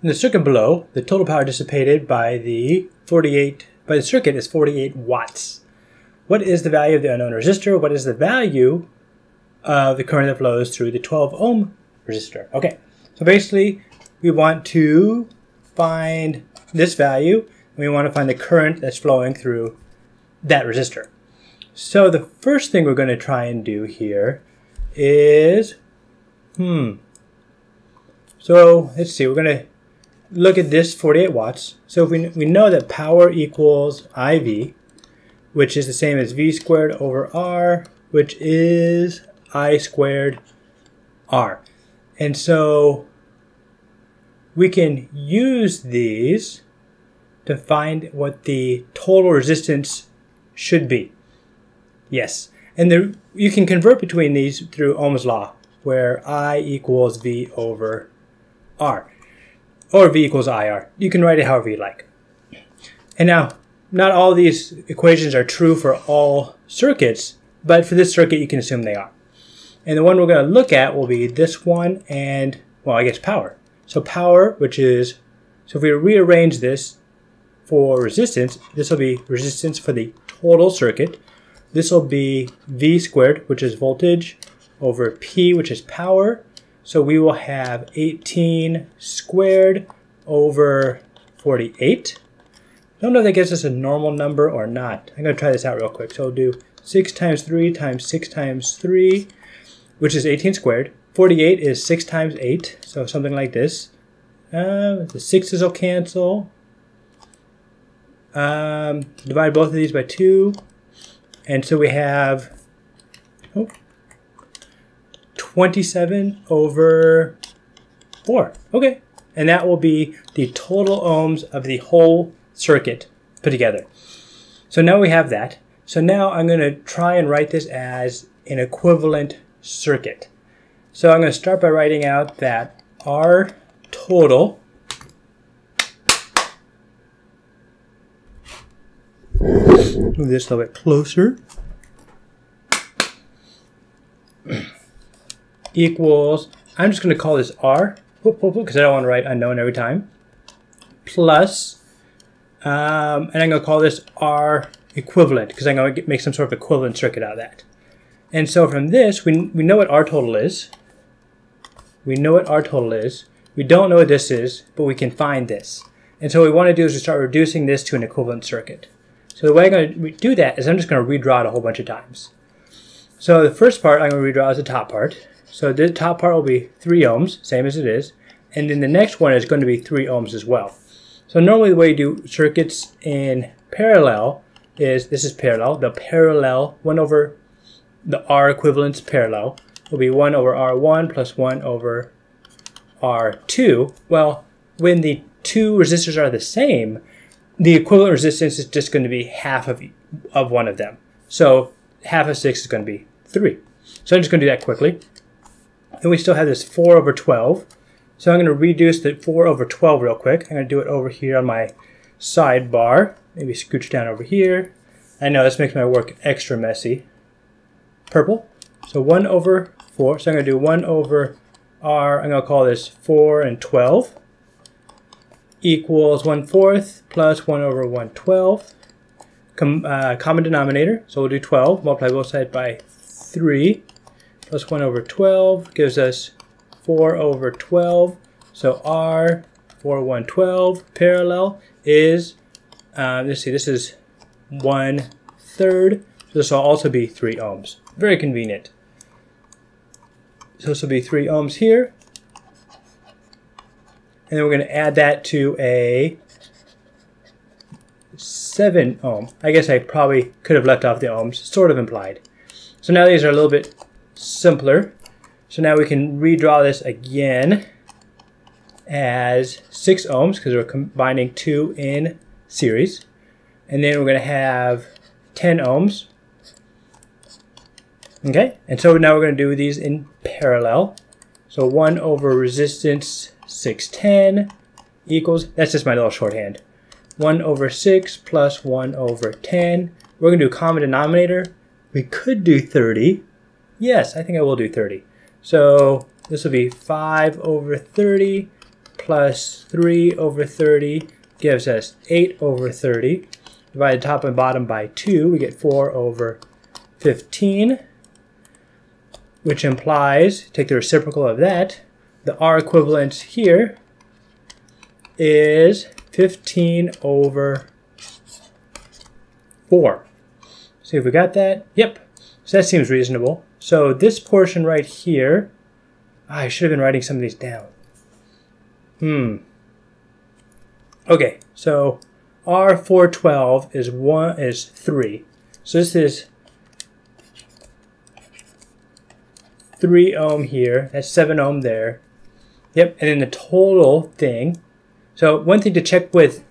In the circuit below, the total power dissipated by the 48 by the circuit is 48 watts. What is the value of the unknown resistor? What is the value of the current that flows through the 12 ohm resistor? Okay, so basically we want to find this value. And we want to find the current that's flowing through that resistor. So the first thing we're going to try and do here is, hmm. So let's see, we're going to look at this 48 watts. So if we, we know that power equals IV, which is the same as V squared over R, which is I squared R. And so we can use these to find what the total resistance should be. Yes, and there, you can convert between these through Ohm's law, where I equals V over R, or V equals IR. You can write it however you like. And now, not all these equations are true for all circuits, but for this circuit you can assume they are. And the one we're going to look at will be this one and, well, I guess power. So power, which is, so if we rearrange this for resistance, this will be resistance for the total circuit. This will be V squared, which is voltage, over P, which is power. So we will have 18 squared over 48. I don't know if that gives us a normal number or not. I'm going to try this out real quick. So we'll do 6 times 3 times 6 times 3, which is 18 squared. 48 is 6 times 8, so something like this. Uh, the 6's will cancel. Um, divide both of these by 2. And so we have oh, 27 over 4. Okay. And that will be the total ohms of the whole circuit put together. So now we have that. So now I'm going to try and write this as an equivalent circuit. So I'm going to start by writing out that R total Move this a little bit closer. Equals, I'm just going to call this R, because I don't want to write unknown every time, plus, um, and I'm going to call this R equivalent, because I'm going to make some sort of equivalent circuit out of that. And so from this, we, we know what R total is. We know what R total is. We don't know what this is, but we can find this. And so what we want to do is we start reducing this to an equivalent circuit. So the way I'm going to do that is I'm just going to redraw it a whole bunch of times. So the first part I'm going to redraw is the top part. So the top part will be 3 ohms, same as it is. And then the next one is going to be 3 ohms as well. So normally the way you do circuits in parallel is, this is parallel, the parallel 1 over the R equivalence parallel will be 1 over R1 plus 1 over R2. Well, when the two resistors are the same, the equivalent resistance is just going to be half of, of one of them. So half of 6 is going to be 3. So I'm just going to do that quickly. Then we still have this 4 over 12. So I'm going to reduce the 4 over 12 real quick. I'm going to do it over here on my sidebar. Maybe scooch down over here. I know this makes my work extra messy. Purple. So 1 over 4. So I'm going to do 1 over R. I'm going to call this 4 and 12 equals 1 fourth plus 1 over 112. Com uh, common denominator, so we'll do 12, multiply both sides by 3, plus 1 over 12 gives us 4 over 12. So R, 4, 1, 12, parallel is, uh, let's see, this is 1 third. So this will also be 3 ohms. Very convenient. So this will be 3 ohms here. And then we're going to add that to a 7 ohm. I guess I probably could have left off the ohms, sort of implied. So now these are a little bit simpler. So now we can redraw this again as 6 ohms because we're combining two in series. And then we're going to have 10 ohms. Okay, and so now we're going to do these in parallel. So 1 over resistance 610 equals, that's just my little shorthand. 1 over 6 plus 1 over 10. We're going to do common denominator. We could do 30. Yes, I think I will do 30. So this will be 5 over 30 plus 3 over 30 gives us 8 over 30. Divide top and bottom by 2, we get 4 over 15, which implies, take the reciprocal of that, the R equivalent here is 15 over 4. See if we got that? Yep. So that seems reasonable. So this portion right here, ah, I should have been writing some of these down. Hmm. Okay, so R412 is one is three. So this is three ohm here. That's seven ohm there. Yep, and then the total thing. So one thing to check with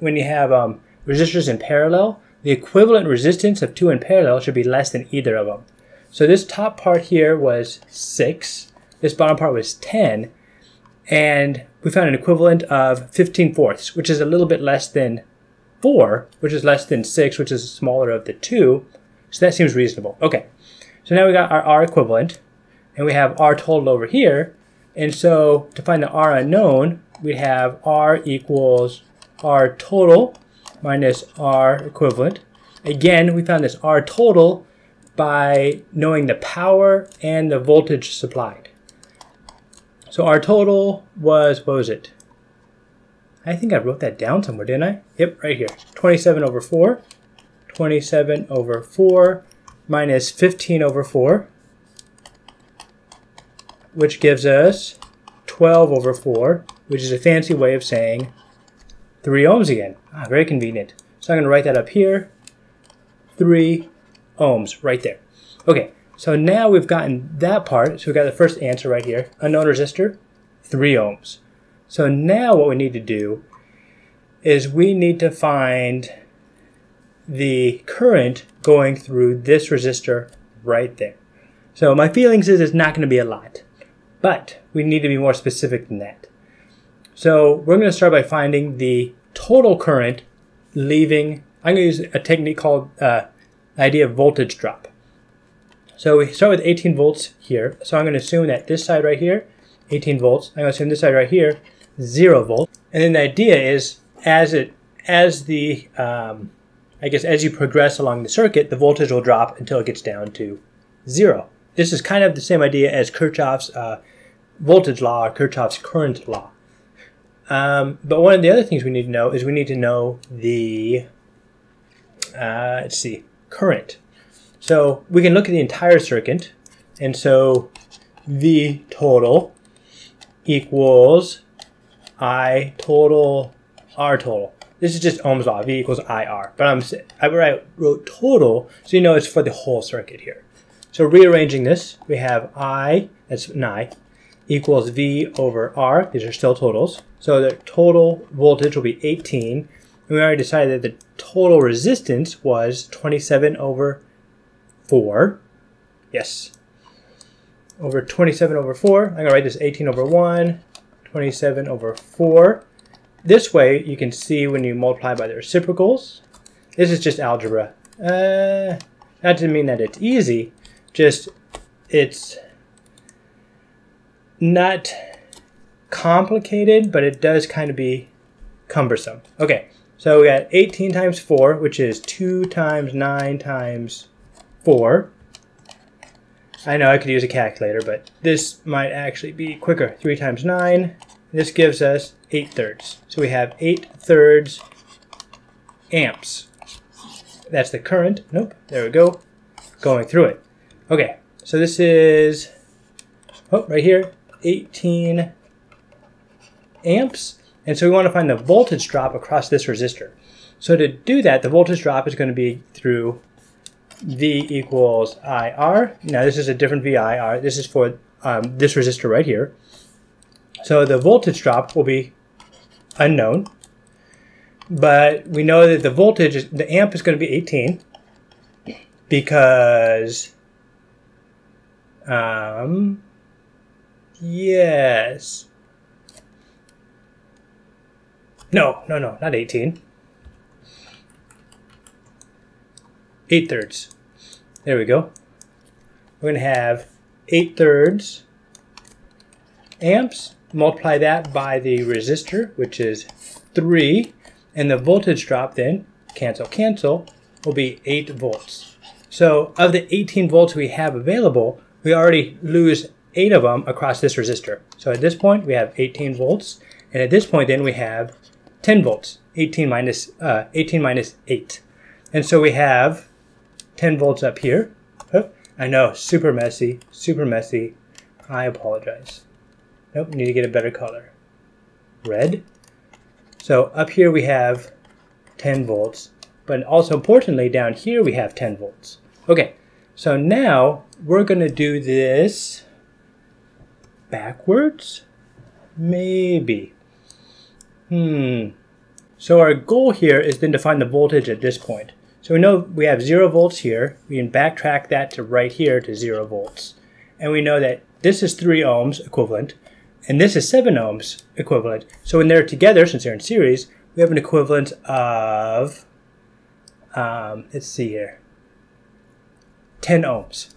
when you have um, resistors in parallel, the equivalent resistance of two in parallel should be less than either of them. So this top part here was 6, this bottom part was 10, and we found an equivalent of 15 fourths, which is a little bit less than 4, which is less than 6, which is smaller of the two. So that seems reasonable. Okay, so now we got our R equivalent, and we have R total over here. And so to find the R unknown, we have R equals R total minus R equivalent. Again, we found this R total by knowing the power and the voltage supplied. So our total was, what was it? I think I wrote that down somewhere, didn't I? Yep, right here. 27 over 4. 27 over 4 minus 15 over 4, which gives us 12 over 4, which is a fancy way of saying 3 ohms again. Ah, very convenient. So I'm going to write that up here. 3 ohms right there. Okay, so now we've gotten that part. So we've got the first answer right here. Unknown resistor, 3 ohms. So now what we need to do is we need to find the current going through this resistor right there. So my feelings is it's not going to be a lot, but we need to be more specific than that. So we're going to start by finding the total current leaving, I'm going to use a technique called uh, idea of voltage drop. So we start with 18 volts here. So I'm going to assume that this side right here, 18 volts. I'm going to assume this side right here, 0 volt. And then the idea is as it as the um, I guess as you progress along the circuit, the voltage will drop until it gets down to zero. This is kind of the same idea as Kirchhoff's uh, voltage law or Kirchhoff's current law. Um, but one of the other things we need to know is we need to know the, uh, let's see, current. So we can look at the entire circuit, and so V total equals I total R total. This is just Ohm's law, V equals IR. But I'm I wrote total, so you know it's for the whole circuit here. So rearranging this, we have I, that's an I, equals V over R. These are still totals. So the total voltage will be 18. And we already decided that the total resistance was 27 over 4. Yes. Over 27 over 4. I'm going to write this 18 over 1, 27 over 4. This way, you can see when you multiply by the reciprocals. This is just algebra. That Uh, not mean that it's easy, just it's not complicated, but it does kind of be cumbersome. Okay, so we got 18 times 4, which is 2 times 9 times 4. I know I could use a calculator, but this might actually be quicker. 3 times 9. This gives us 8 thirds. So we have 8 thirds amps. That's the current. Nope, there we go. Going through it. Okay, so this is, oh, right here, 18 amps. And so we want to find the voltage drop across this resistor. So to do that, the voltage drop is going to be through V equals IR. Now this is a different VIR. This is for um, this resistor right here. So the voltage drop will be unknown, but we know that the voltage, is, the amp is going to be 18 because, um, yes. No, no, no, not 18. 8 thirds. There we go. We're going to have 8 thirds amps multiply that by the resistor, which is 3, and the voltage drop then, cancel, cancel, will be 8 volts. So of the 18 volts we have available, we already lose 8 of them across this resistor. So at this point, we have 18 volts, and at this point then we have 10 volts, 18 minus, uh, 18 minus 8. And so we have 10 volts up here. I know, super messy, super messy. I apologize. Nope, need to get a better color. Red. So up here we have 10 volts, but also importantly down here we have 10 volts. Okay, so now we're going to do this backwards? Maybe. Hmm. So our goal here is then to find the voltage at this point. So we know we have 0 volts here. We can backtrack that to right here to 0 volts. And we know that this is 3 ohms equivalent, and this is 7 ohms equivalent. So when they're together, since they're in series, we have an equivalent of, um, let's see here, 10 ohms.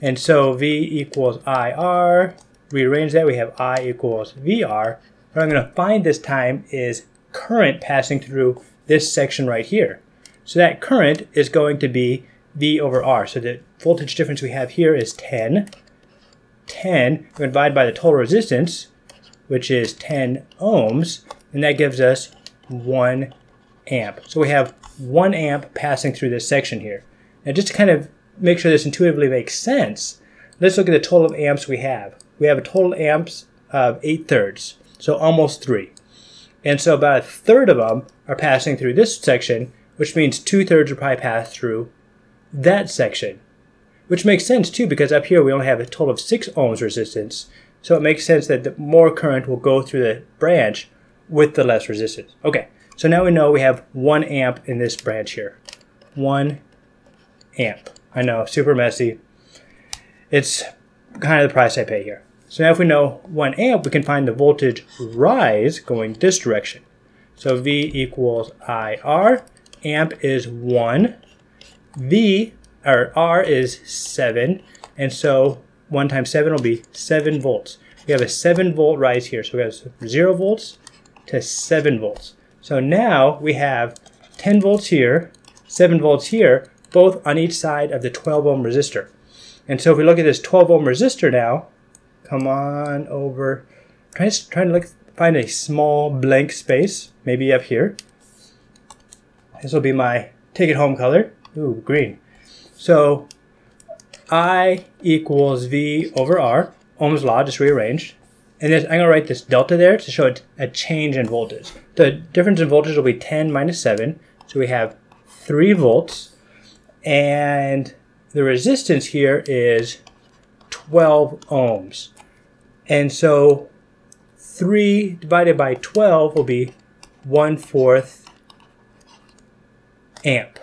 And so V equals IR. Rearrange that, we have I equals VR. What I'm going to find this time is current passing through this section right here. So that current is going to be V over R. So the voltage difference we have here is 10. 10, we're going to divide by the total resistance, which is 10 ohms, and that gives us 1 amp. So we have 1 amp passing through this section here. Now just to kind of make sure this intuitively makes sense, let's look at the total of amps we have. We have a total amps of 8 thirds, so almost 3. And so about a third of them are passing through this section, which means two thirds will probably pass through that section. Which makes sense too, because up here we only have a total of 6 ohms resistance. So it makes sense that the more current will go through the branch with the less resistance. Okay, so now we know we have 1 amp in this branch here. 1 amp. I know, super messy. It's kind of the price I pay here. So now if we know 1 amp, we can find the voltage rise going this direction. So V equals IR amp is 1, V, or R is 7, and so 1 times 7 will be 7 volts. We have a 7 volt rise here, so we have 0 volts to 7 volts. So now we have 10 volts here, 7 volts here, both on each side of the 12 ohm resistor. And so if we look at this 12 ohm resistor now, come on over, try, trying to look, find a small blank space, maybe up here. This will be my take it home color. Ooh, green. So I equals V over R, Ohm's law, just rearranged. And this, I'm going to write this delta there to show a change in voltage. The difference in voltage will be 10 minus 7. So we have 3 volts. And the resistance here is 12 ohms. And so 3 divided by 12 will be 1 fourth amp,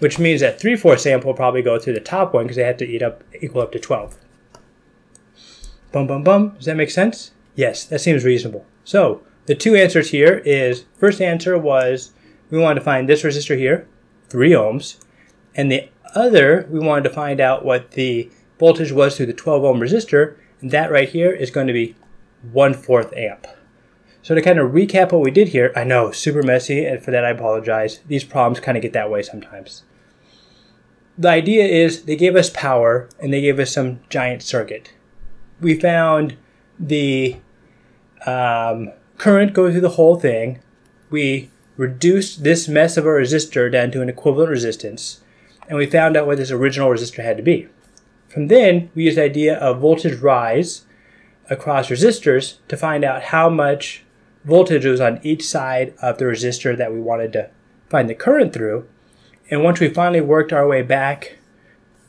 which means that 3 fourths amp will probably go through the top one because they have to eat up equal up to 12. Bum bum bum. Does that make sense? Yes, that seems reasonable. So the two answers here is first answer was we wanted to find this resistor here, 3 ohms, and the other we wanted to find out what the voltage was through the 12 ohm resistor, that right here is going to be 1 fourth amp. So to kind of recap what we did here, I know, super messy, and for that I apologize. These problems kind of get that way sometimes. The idea is they gave us power and they gave us some giant circuit. We found the um, current go through the whole thing. We reduced this mess of a resistor down to an equivalent resistance, and we found out what this original resistor had to be. From then, we use the idea of voltage rise across resistors to find out how much voltage was on each side of the resistor that we wanted to find the current through. And once we finally worked our way back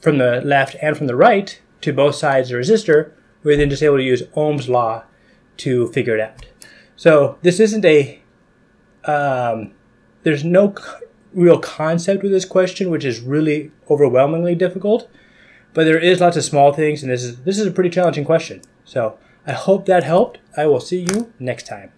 from the left and from the right to both sides of the resistor, we were then just able to use Ohm's law to figure it out. So this isn't a, um, there's no real concept with this question, which is really overwhelmingly difficult. But there is lots of small things, and this is this is a pretty challenging question. So I hope that helped. I will see you next time.